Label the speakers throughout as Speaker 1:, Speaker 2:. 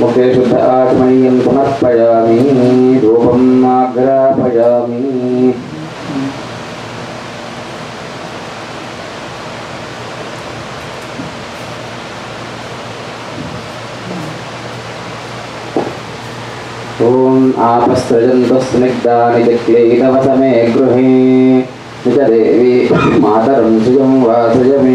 Speaker 1: मूर्ते शुद्ध आचमनीयं समर्पयामि धूपम् आग्रापयामि ॐ आपस्त्रजन्तस्निग्धानि चक्लेतवसमे गृहे। निजदेवी मातरं सुजं वा मे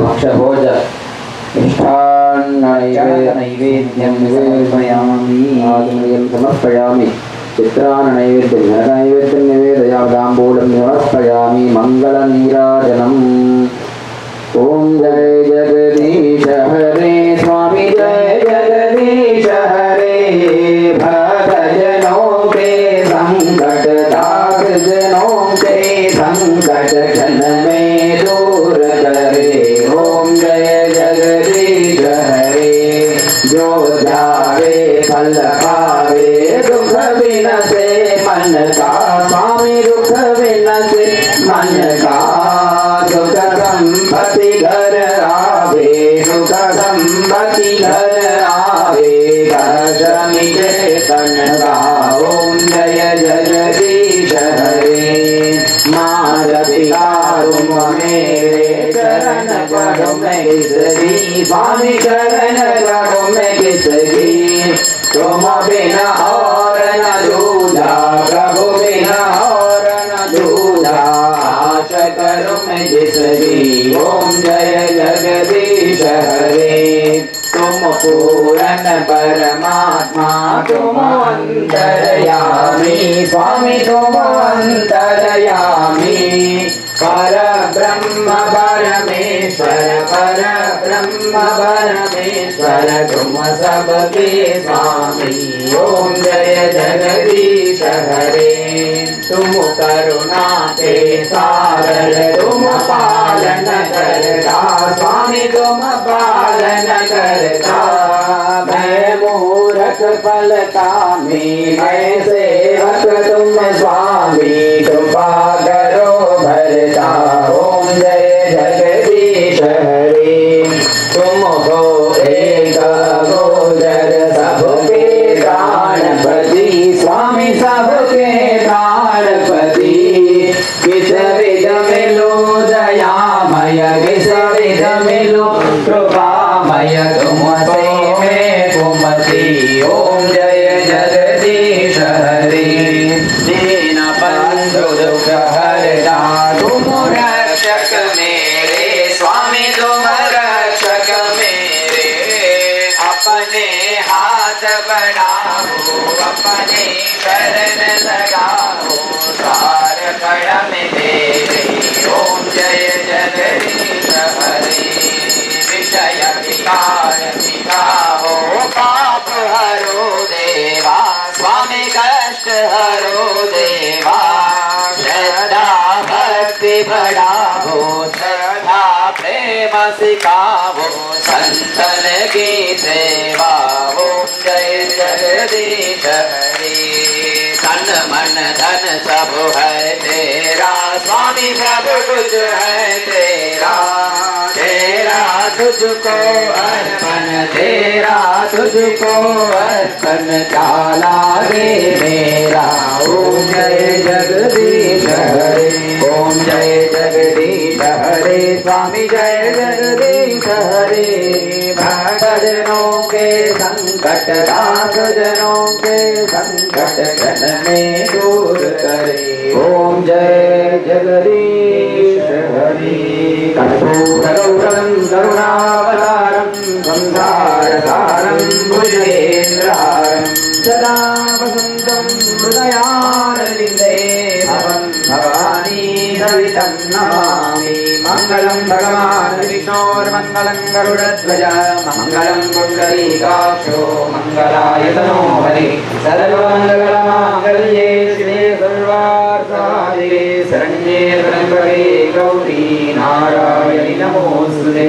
Speaker 1: भक्षभोज। मङ्गलनीराजनम्। ॐ जय जगदीश संकट में दूर करे ओम जय जगदीश हरे जो जावे फल पावे दुख विनसे मन का स्वामी दुख विनसे मन का दुख संपत्ति घर आवे दुख संपत्ति घर आवे दर्शनी चेतन का ओम जय जगदीश किसकी स्वामी चरण पढ़ो मैं किसकी तुम बिना और न दूजा प्रभु बिना और न दूजा आश करो मैं जिसकी ओम जय जगदीश हरे तुम पूरन परमात्मा तुम अंतरयामी स्वामी तुम अंतरयामी पर ब्रह्म परमेश्वर पर ब्रह्म परमेश्वर तुम सबके स्वामी ओम जय जगदीश हरे तुम करुणा के सागर तुम पालन करता स्वामी तुम पालन करता मैं मूरख फलता में मैं सेवक तुम स्वामी सबके हाथ बढ़ाओ, अपने शरण लगाओ। सार कड़म मेरे ओम जय जगदीश हरे। विषय विकार मिटाओ पाप हरो देवा। स्वामी कष्ट हरो देवा। प्रेम सिखाओ संतन की सेवा ओम जय जगदीश हरे तन मन धन सब है तेरा स्वामी सब कुछ है तेरा तेरा तुझको अर्पण तेरा तुझको अर्पण काला रे मेरा ओम जय जग स्वामी जय जगदीश हरे भक्तजनों के संकट दास जनों के संकट जन में दूर करे। ओम जय जगदीश हरे कर्पूरगौरवं करुणावतारं संसारसारं भुजगेन्द्रारं सदा वसन्तं हृदयानलिन्दे भवं भवानी सवितं नमामि मङ्गलं भगवान् विष्णोर्मङ्गलं गरुडध्वज मङ्गलं पुण्डरीकाक्षो मङ्गलायतनो हरि सर्वमङ्गलमाङ्गल्ये शिवे सर्वार्थादिके शरण्ये त्र्यम्बके गौरी नारायणि नमोऽस्तुते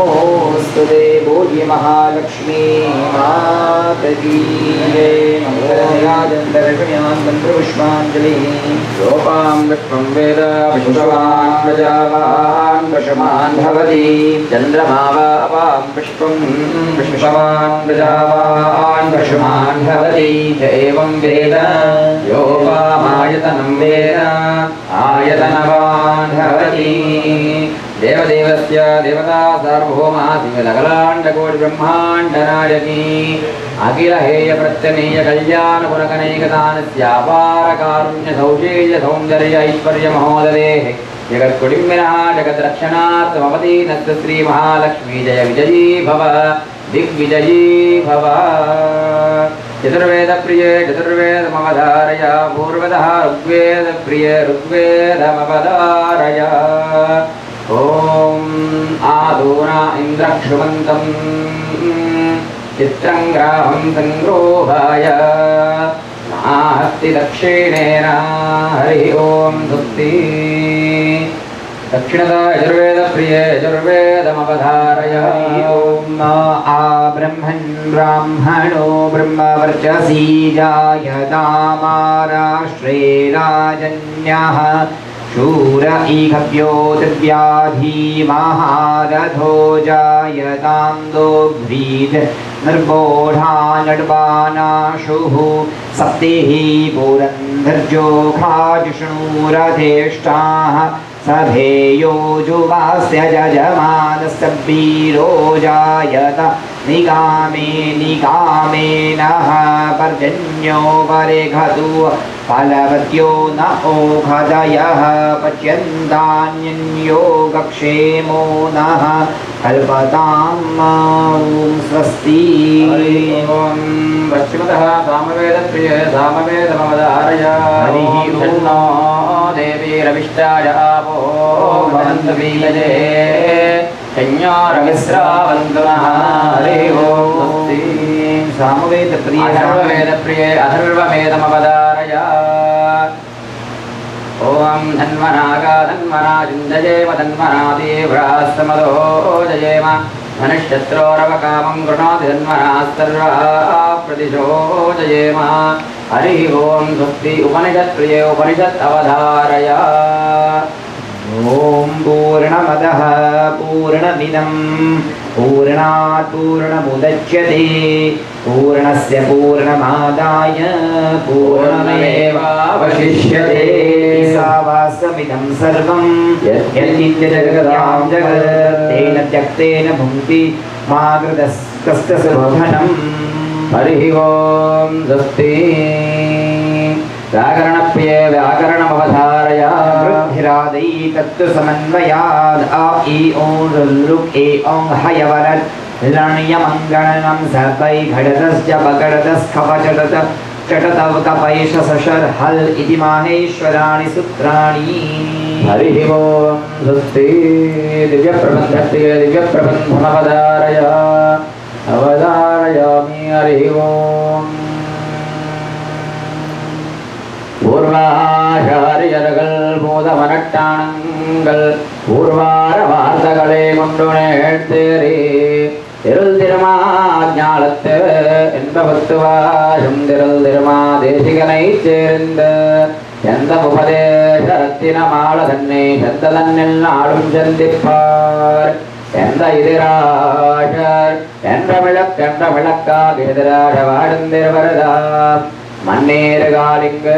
Speaker 1: नमोऽस्तुते भोजि महालक्ष्मी मातकी मङ्गलराजन्तरकण्यान् मन्त्रपुष्पाञ्जलिः वेद विश्ववान् वेद योपामायतनं वेद आयतनवान् भवति। देवदेवस्य देवता सार्वभौमः सिंहलकलाण्डकोटिब्रह्माण्डनायकी अखिलहेयप्रत्यमेयकल्याणपुरकणैकदानस्यापारकारुण्यसौजेयसौन्दर्य ऐश्वर्यमहोदरेः जगत्कुटिम्बिनः जगद्रक्षणार्थमवती भव दिग्विजयी भव चतुर्वेदप्रिये चतुर्वेदमवधारय। पूर्वतः ऋग्वेदप्रिये ऋग्वेदमवधारय। ॐ आदूना इन्द्रक्षुमन्तम् चित्रं ग्रामं सङ्ग्रोहाय नास्ति दक्षिणेन हरि ॐ सुक्ति दक्षिणदा यजुर्वेदप्रिये यजुर्वेदमवधारय।
Speaker 2: ॐ आ ब्रह्मन् ब्राह्मणो ब्रह्मवर्चसी जायतामाराष्ट्रे राजन्यः शूर ई गव्यो दिव्या धीमहारथो जायतान्दोग्भीनर्पोढा नर्वानाशुः सतिः पुरन्दर्जोभाजिष्णुरथेष्टाः सभेयोजुवास्य जजमानस्य वीरो जायत निकामे निकामे नः पर्जन्यो परिघतु फलवत्यो न ओघदयः पच्यन्तान्यो गक्षेमो नः कल्पताम् स्वस्ति
Speaker 1: पश्चिमतः सामवेदप्रिये सामवेदमवधारय
Speaker 2: हरिः
Speaker 1: ॐ
Speaker 2: ॐ।
Speaker 1: देवी रविष्टाय आपो वदन्तु बीजजे संज्ञारविस्रावन्तु नः हरि स्वस्ति
Speaker 2: सामवेदप्रिय।
Speaker 1: अथर्ववेदप्रिये अथर्ववेदमवधारय। ॐ धन्वनागा धन्वना चिन्तयेम धन्वना तीव्रास्तमदो जयेम धनुष्यत्रोरवकामं गृह्णाति धन्वनास्तर्वा प्रतिशो जयेम हरिः ॐ स्वस्ति उपनिषत्प्रिये उपनिषत् अवधारय
Speaker 2: ॐ पूर्णमदः पूर्णमिदं। पूर्णात् पूर्णमुदच्यते पूर्णस्य पूर्णमादाय पूर्णमेवावशिष्यते। सावासमिदं सर्वं। यद्यजगदां जगत् तेन त्यक्तेन भुङ्क्ति मा कृतस्तस्कस्तसुभनम्
Speaker 1: हरिः ॐ स्वस्ति। व्याकरणप्रिये व्याकरणमवधारय।
Speaker 2: वृद्धिरादै तत्तु समन्वयाद् आ इ ॐ ऋलृक् ए ॐ हयवरत् लण्यमङ्गणनं सर्वै घटतश्च पकडतस्खपचटत चटतव कपैष सशर् हल् इति माहेश्वराणि सूत्राणि
Speaker 1: हरिः ॐ स्वस्ति दिव्यप्रबन्धप्रिये दिव्यप्रबन्धमवधारय अवधारयामि हरिः ॐ பூர்வாச்சாரியர்கள் பூதமனட்டானங்கள் பூர்வார வார்த்தைகளை கொண்டு நேர்த்தேறி திருள் திருமாஞாலத்து என்பவத்துவாயும் திருள் திருமா தேசிகனை சேர்ந்த எந்த உபதேச ரத்தினமாள தன்னை செந்த தன்னில் நாளும் சந்திப்பார். எந்த எதிராஷர் என்ற விளக்கென்ற விளக்காக எதிராக வாடுந்திருவர்தாம் மண்ணேறு காலிங்கு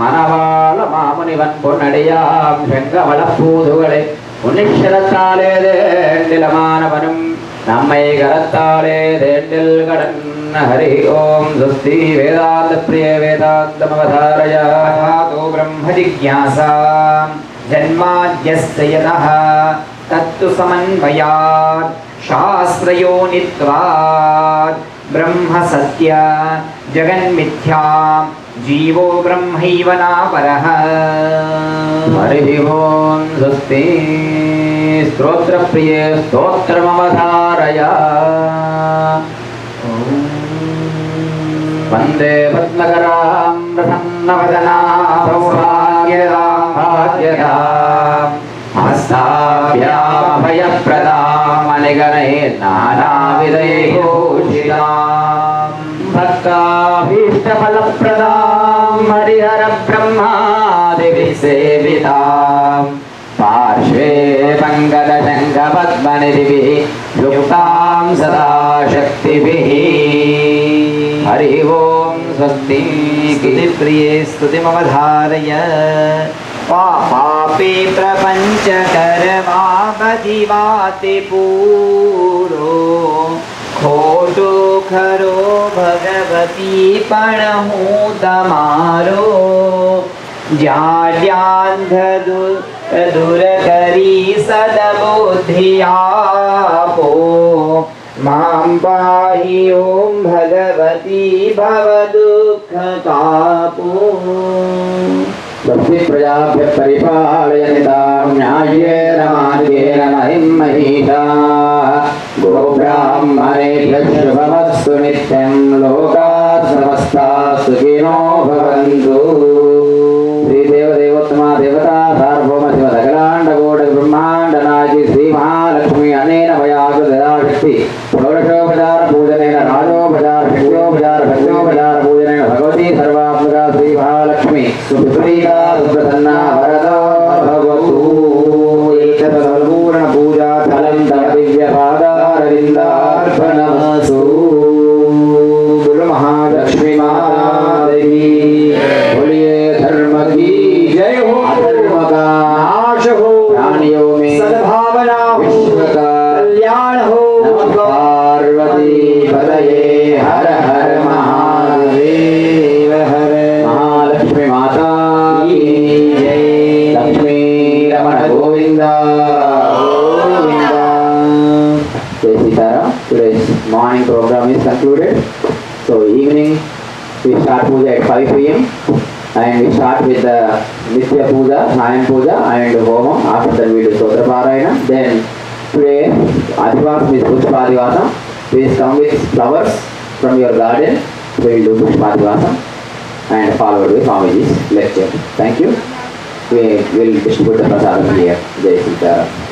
Speaker 1: மணவாள மாமுனிவன் பொன்னடியாம் செங்கமல பூதுகளை உன்னிஷரத்தாலே திலமானவனும் நம்மை கரத்தாலே தேண்டில் கடன் ஹரி ஓம் சுஸ்தி வேதாந்த பிரிய வேதாந்தமவதாரய
Speaker 2: अथातो ब्रह्मजिज्ञासा जन्माद्यस्य यतः तत्तु समन्वयात् शास्त्रयोनित्वात् ब्रह्म सत्य जगन्मिथ्या जीवो ब्रह्मैव नापरः
Speaker 1: हरि ओम स्वस्ति స్తోత్రప్రియే స్తోత్రమవధారయ. వందే పద్మకరాం ప్రసన్నవదనా సౌభాగ్యదాం భాగ్యదాం హస్తాభ్యామభయప్రదామణిగణై నానావిధైభూషితాం पङ्कजशङ्खपद्मनिधिभिः युक्तां सदा शक्तिभिः हरि ओं
Speaker 2: स्तुतिप्रिये स्तुतिमवधारय। पापे प्रपञ्चकरमावधिवाति पूरो खोटो खरो भगवती पणहूँ तमारो जाड्यांधदु दूर करी सदबुद्धियापो। मां पाहि ॐ भगवती भवदुःखतापो
Speaker 1: स्वस्ति प्रजाभ्य परिपालयन्तां न्याय्येन मार्गेण महिं महिषा। गोब्राह्मणेभ्यः शुभमस्तु नित्यं लोकाः समस्ताः सुखिनो भवन्तु भयाकृतदाशक्ति षोडशोपचार पूजनेन राजोपचार शक्योपचार भक्त्योपचार पूजनेन भगवती सर्वात्मका श्रीमहालक्ष्मी। सुप्रीता सुप्रसन्ना वरदा भगवतु। एतत्सम्पूर्ण फलं तव दिव्यपादारविन्दार्पणमस्तु गुरु महालक्ष्मी महादेवी बोलिए धर्म की जय हो। अधर्म का नाश हो। प्राणियों में पार्वती हर हर महादेव हर महालक्ष्मी माता की जय लक्ष्मी रमण गोविंदा गोविंदा जय Sitaram today's morning program is concluded so evening we start puja at 5 pm and we start with the Nitya Puja, Sayan Puja and Homam. After that we do Sotra Parayana. Then today Adivas with Pushpa Adivasam. Please come with flowers from your garden. We will do Pushpa Adivasam and followed with Swamiji's lecture. Thank you. We will distribute the prasadam here. Jai Sitaram.